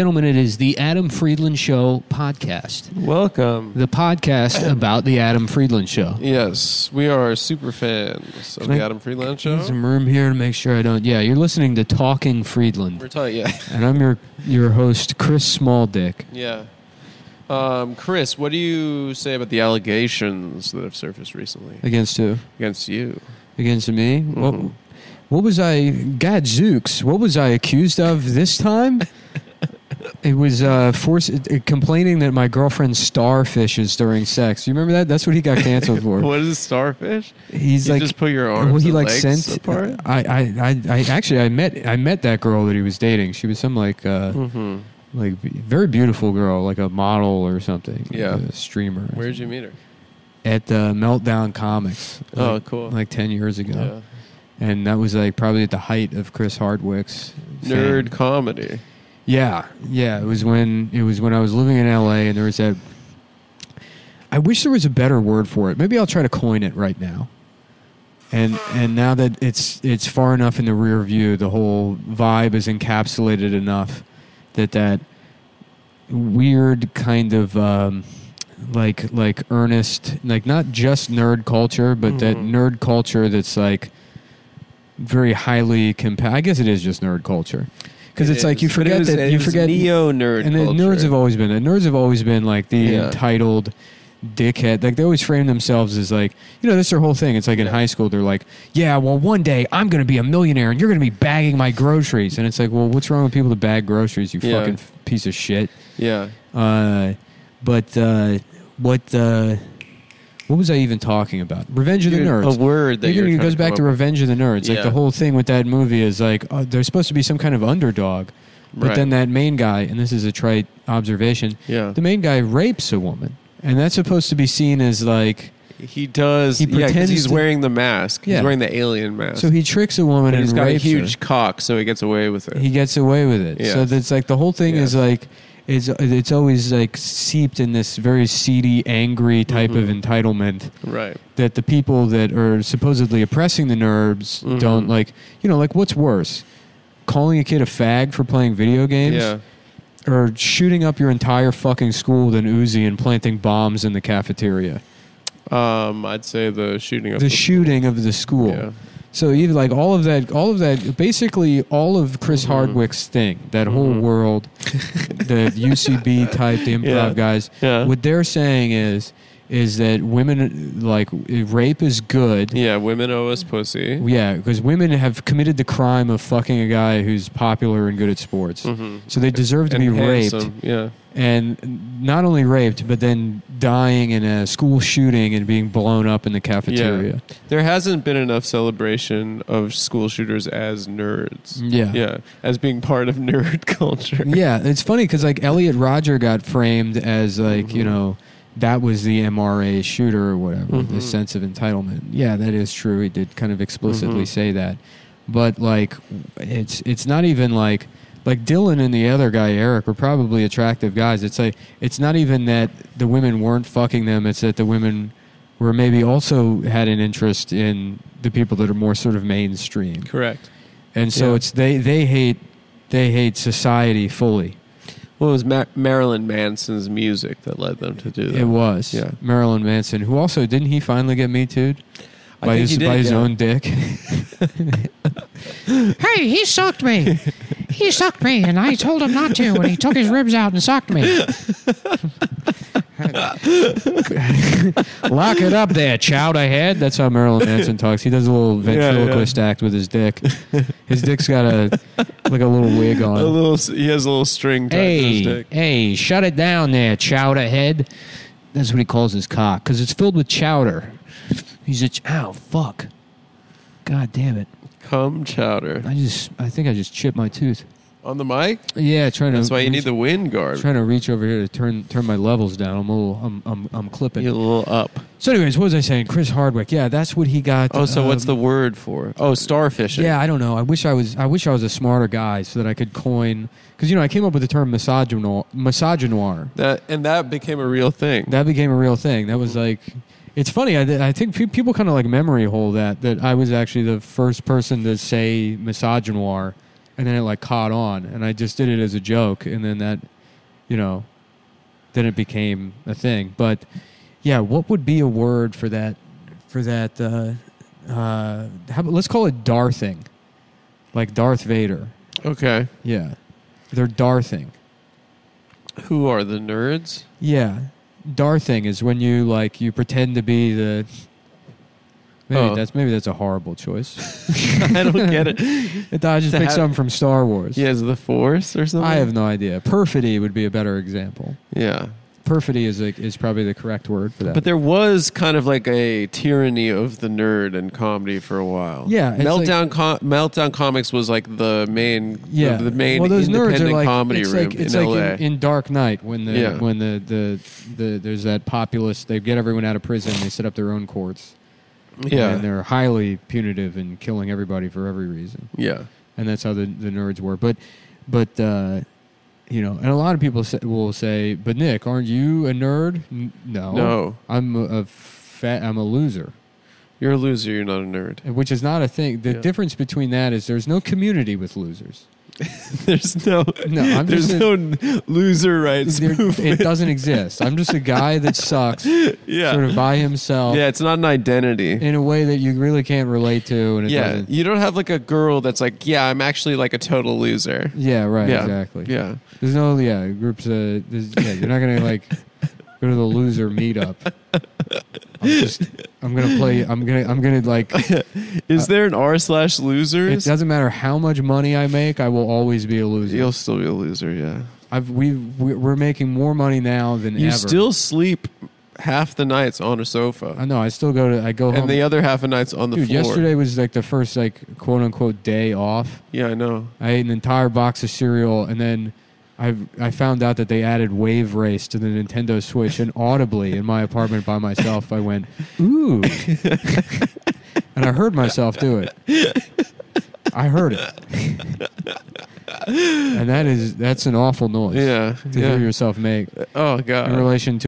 gentlemen, it is the Adam Friedland Show podcast, Welcome. the podcast about the Adam Friedland Show. Yes, we are super fans of Can I- the Adam Friedland Need Show. some room here to make sure I don't. Yeah, you're listening to Talking Friedland, We're talking, yeah, and I'm your your host, Chris Smalldick. yeah. Um, Chris, what do you say about the allegations that have surfaced recently Against who? against you? Against me? What, Mhm. what was I? Gadzooks! What was I accused of this time? It was uh, force, complaining that my girlfriend starfishes during sex. You remember that? That's what he got canceled for. What is a starfish? He's you like, just put your arms well, he like sent. apart. I, I, I, I actually I met I met that girl that he was dating. She was some like uh, hmm like very beautiful girl, like a model or something. Yeah. a streamer. Where'd you meet her? At uh, Meltdown Comics. Oh, cool. Like ten years ago. Yeah. and that was like probably at the height of Chris Hardwick's fame. Nerd comedy. Yeah, yeah. It was when it was when I was living in L.A. and there was that. I wish there was a better word for it. Maybe I'll try to coin it right now. And and now that it's it's far enough in the rear view, the whole vibe is encapsulated enough that that weird kind of um, like like earnest, like not just nerd culture, but that Mhm. nerd culture that's like very highly compa- I guess it is just nerd culture because It it's like you is, but it forget was- that you forget neo nerd and the culture. nerds have always been nerds have always been like the Yeah. entitled dickhead like they always frame themselves as like you know that's their whole thing it's like in Yeah. high school they're like yeah well one day i'm gonna be a millionaire and you're gonna be bagging my groceries and it's like well what's wrong with people that bag groceries you Yeah. fucking piece of shit yeah. uh, but uh, what uh, what was i even talking about revenge of the nerds A word that Even it goes back to Revenge of the Nerds. Like Yeah. the whole thing with that movie is like uh, there's supposed to be some kind of underdog, but Right. then that main guy, and this is a trite observation, Yeah. the main guy rapes a woman, and that's supposed to be seen as like He does. He pretends he's to- wearing the mask. Yeah. He's wearing the alien mask. so he tricks a woman and and he's got a rapes huge her. cock, so he gets away with it. He gets away with it. Yeah. So that's like the whole thing is like is it's always like seeped in this very seedy, angry type of Mhm. entitlement right. that the people that are supposedly oppressing the nerds Mhm. don't like. You know, like what's worse, calling a kid a fag for playing video games, Yeah. or shooting up your entire fucking school with an Uzi and planting bombs in the cafeteria. Um, I'd say the shooting of The shooting of the school. Yeah. So even like all of that, all of that, basically all of Chris Mhm. Hardwick's thing, that whole Mhm. world, the UCB type, the improv Yeah. guys, Yeah. what they're saying is, is that women like rape is good. yeah. Women owe us pussy. Yeah, because women have committed the crime of fucking a guy who's popular and good at sports. Mhm. So they deserve to And be raped. Yeah. And not only raped, but then dying in a school shooting and being blown up in the cafeteria. There hasn't been enough celebration of school shooters as nerds. Yeah. Yeah. As being part of nerd culture. Yeah, it's funny because like Elliot Rodger got framed as like you Mhm. know that was the MRA shooter or whatever. Mhm. The sense of entitlement. Yeah, that is true. He did kind of explicitly Mhm. say that, but like it's it's not even like like Dylan and the other guy Eric were probably attractive guys. It's like it's not even that the women weren't fucking them. It's that the women were maybe also had an interest in the people that are more sort of mainstream. Correct. And so Yeah. it's they they hate they hate society fully. Well, it was Ma- Marilyn Manson's music that led them to do that. It was Yeah. Marilyn Manson, who also didn't he finally get me too I by his did, by his yeah. own dick. Hey, he sucked me. He sucked me, and I told him not to, and he took his ribs out and sucked me. Lock it up there, chowder head. That's how Marilyn Manson talks. He does a little ventriloquist act with his dick. His dick's got a like a little wig A on. little, he has a little string tied to his Hey, dick. hey, shut it down there, chowder head. That's what he calls his cock because it's filled with chowder. He's a ch- ow fuck. God damn it! Cum chowder. I just I think I just chipped my tooth. On the mic? Yeah, trying to. That's why you reach- need the wind guard. Trying to reach over here to turn turn my levels down. I'm a little. I'm I'm, I'm clipping. You're a little up. So, anyways, what was I saying? Chris Hardwick. Yeah, that's what he got. Oh, so what's um, the word for? Oh, starfishing. Yeah, I don't know. I wish I was. I wish I was a smarter guy so that I could coin. Because you know, I came up with the term misogynoir. Misogynoir. That and that became a real thing. That became a real thing. That was like. It's funny. I, I think people kind of like memory hole that that I was actually the first person to say misogynoir and then it like caught on, and I just did it as a joke, and then that, you know, then it became a thing. But yeah, what would be a word for that? For that, uh, uh, how let's call it Darthing, like Darth Vader. Okay. Yeah, they're Darthing. Who are the nerds? Yeah, Darthing is when you like you pretend to be the. Maybe Oh. that's maybe that's a horrible choice. I don't get it. I just To picked have- something from Star Wars. He has the Force or something. I have no idea. Perfidy would be a better example. Yeah, Perfidy is a, is probably the correct word for that. but there was kind of like a tyranny of the nerd and comedy for a while. Yeah, it's Meltdown com- Meltdown Comics was like the main. yeah, the, the main well, those nerds independent are like comedy it's room like, it's in like LA. In, in Dark Knight when the Yeah. when the, the the there's that populace they get everyone out of prison they set up their own courts yeah, and they're highly punitive and killing everybody for every reason yeah, and that's how the, the nerds were. But, but uh, you know, and a lot of people say, will say, "But Nick, aren't you a nerd?" N- no, No. I'm a, a fat. I'm a loser, You're a loser. You're not a nerd. which is not a thing. The Yeah. difference between that is there's no community with losers. There's no. No, I'm there's just no loser rights There- it doesn't exist. I'm just a guy that sucks, yeah, sort of by himself, yeah. It's not an identity. in a way that you really can't relate to, and it yeah, doesn't. you don't have like a girl that's like, yeah, I'm actually like a total loser. Yeah, right. yeah, Exactly. Yeah, There's no yeah groups. Uh, there's, yeah, you're not gonna like go to the loser meetup. I'm just. I'm gonna play. I'm gonna. I'm gonna like. is uh, there an r slash loser? It losers? doesn't matter how much money I make. I will always be a loser. You'll still be a loser. Yeah, I've we we're making more money now than you ever. still sleep half the nights on a sofa, I know. I still go to. I go home. and the other half of nights on the Dude, floor. yesterday was like the first like quote unquote day off. Yeah, I know. I ate an entire box of cereal, and then I I found out that they added Wave Race to the Nintendo Switch, and audibly in my apartment by myself, I went ooh, and I heard myself do it. I heard it, and that is that's an awful noise Yeah, to yeah. hear yourself make Oh god! in relation to